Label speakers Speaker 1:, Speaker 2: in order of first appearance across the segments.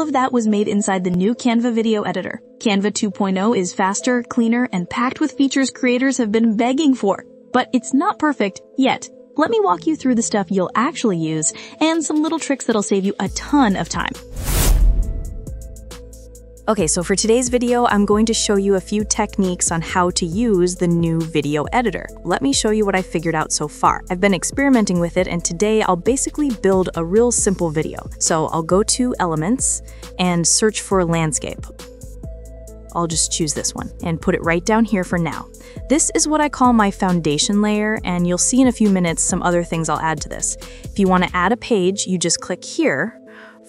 Speaker 1: of that was made inside the new Canva video editor. Canva 2.0 is faster, cleaner, and packed with features creators have been begging for. But it's not perfect yet. Let me walk you through the stuff you'll actually use and some little tricks that'll save you a ton of time. Okay, so for today's video, I'm going to show you a few techniques on how to use the new video editor. Let me show you what I figured out so far. I've been experimenting with it and today I'll basically build a real simple video. So I'll go to Elements and search for Landscape. I'll just choose this one and put it right down here for now. This is what I call my foundation layer, and you'll see in a few minutes some other things I'll add to this. If you want to add a page, you just click here,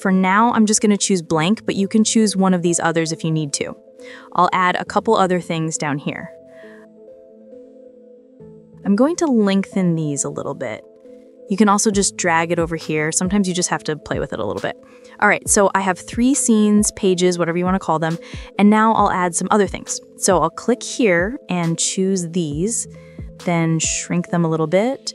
Speaker 1: for now, I'm just going to choose blank, but you can choose one of these others if you need to. I'll add a couple other things down here. I'm going to lengthen these a little bit. You can also just drag it over here. Sometimes you just have to play with it a little bit. All right, so I have three scenes, pages, whatever you want to call them, and now I'll add some other things. So I'll click here and choose these, then shrink them a little bit,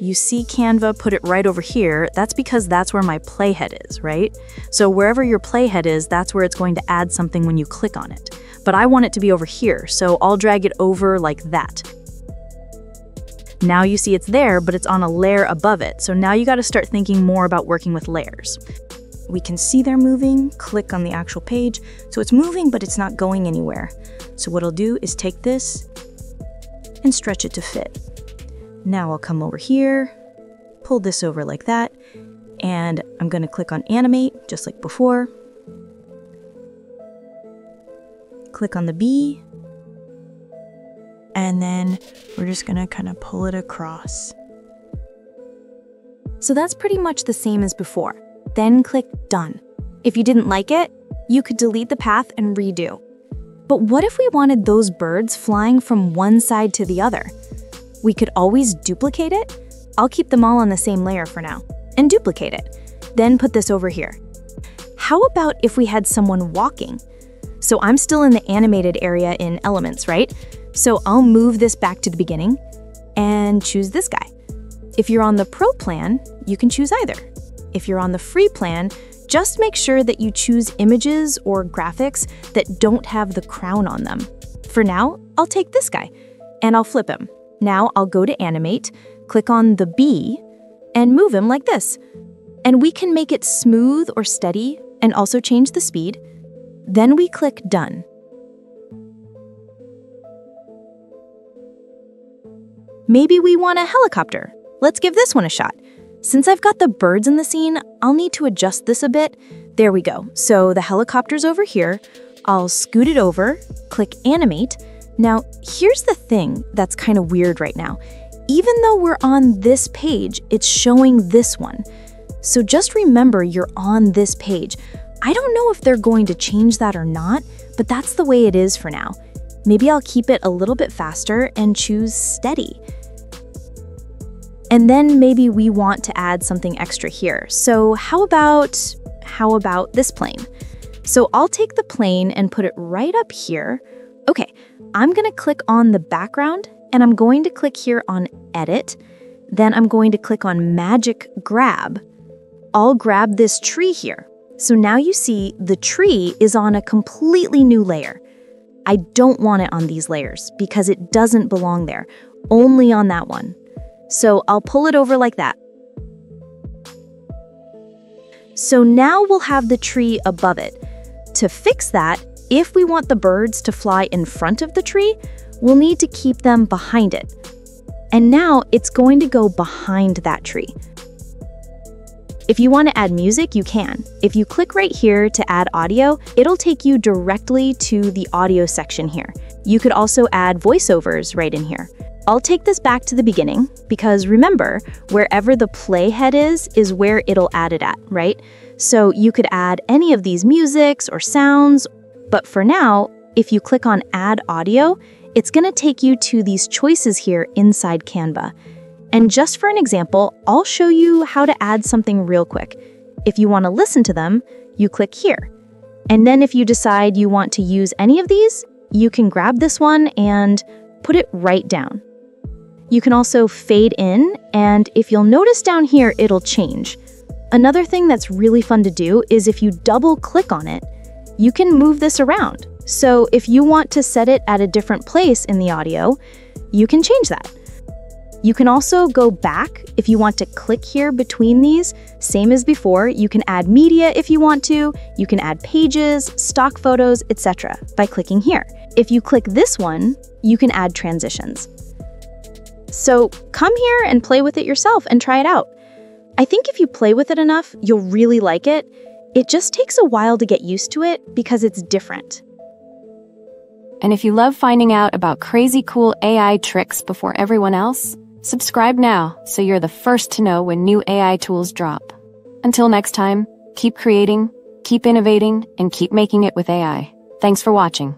Speaker 1: you see Canva put it right over here, that's because that's where my playhead is, right? So wherever your playhead is, that's where it's going to add something when you click on it. But I want it to be over here, so I'll drag it over like that. Now you see it's there, but it's on a layer above it, so now you gotta start thinking more about working with layers. We can see they're moving, click on the actual page, so it's moving but it's not going anywhere. So what I'll do is take this and stretch it to fit. Now I'll come over here, pull this over like that, and I'm going to click on animate just like before. Click on the B, and then we're just going to kind of pull it across. So that's pretty much the same as before. Then click Done. If you didn't like it, you could delete the path and redo. But what if we wanted those birds flying from one side to the other? We could always duplicate it. I'll keep them all on the same layer for now, and duplicate it. Then put this over here. How about if we had someone walking? So I'm still in the animated area in Elements, right? So I'll move this back to the beginning and choose this guy. If you're on the Pro plan, you can choose either. If you're on the free plan, just make sure that you choose images or graphics that don't have the crown on them. For now, I'll take this guy, and I'll flip him. Now I'll go to animate, click on the B, and move him like this. And we can make it smooth or steady and also change the speed. Then we click done. Maybe we want a helicopter. Let's give this one a shot. Since I've got the birds in the scene, I'll need to adjust this a bit. There we go. So the helicopter's over here. I'll scoot it over, click animate, now, here's the thing that's kind of weird right now. Even though we're on this page, it's showing this one. So just remember you're on this page. I don't know if they're going to change that or not, but that's the way it is for now. Maybe I'll keep it a little bit faster and choose steady. And then maybe we want to add something extra here. So how about, how about this plane? So I'll take the plane and put it right up here. Okay, I'm going to click on the background and I'm going to click here on Edit. Then I'm going to click on Magic Grab. I'll grab this tree here. So now you see the tree is on a completely new layer. I don't want it on these layers because it doesn't belong there, only on that one. So I'll pull it over like that. So now we'll have the tree above it. To fix that, if we want the birds to fly in front of the tree, we'll need to keep them behind it. And now it's going to go behind that tree. If you want to add music, you can. If you click right here to add audio, it'll take you directly to the audio section here. You could also add voiceovers right in here. I'll take this back to the beginning because remember, wherever the playhead is, is where it'll add it at, right? So you could add any of these musics or sounds but for now, if you click on Add Audio, it's going to take you to these choices here inside Canva. And just for an example, I'll show you how to add something real quick. If you want to listen to them, you click here. And then if you decide you want to use any of these, you can grab this one and put it right down. You can also fade in, and if you'll notice down here, it'll change. Another thing that's really fun to do is if you double click on it, you can move this around. So if you want to set it at a different place in the audio, you can change that. You can also go back if you want to click here between these, same as before. You can add media if you want to, you can add pages, stock photos, etc. by clicking here. If you click this one, you can add transitions. So come here and play with it yourself and try it out. I think if you play with it enough, you'll really like it. It just takes a while to get used to it because it's different.
Speaker 2: And if you love finding out about crazy cool AI tricks before everyone else, subscribe now so you're the first to know when new AI tools drop. Until next time, keep creating, keep innovating, and keep making it with AI. Thanks for watching.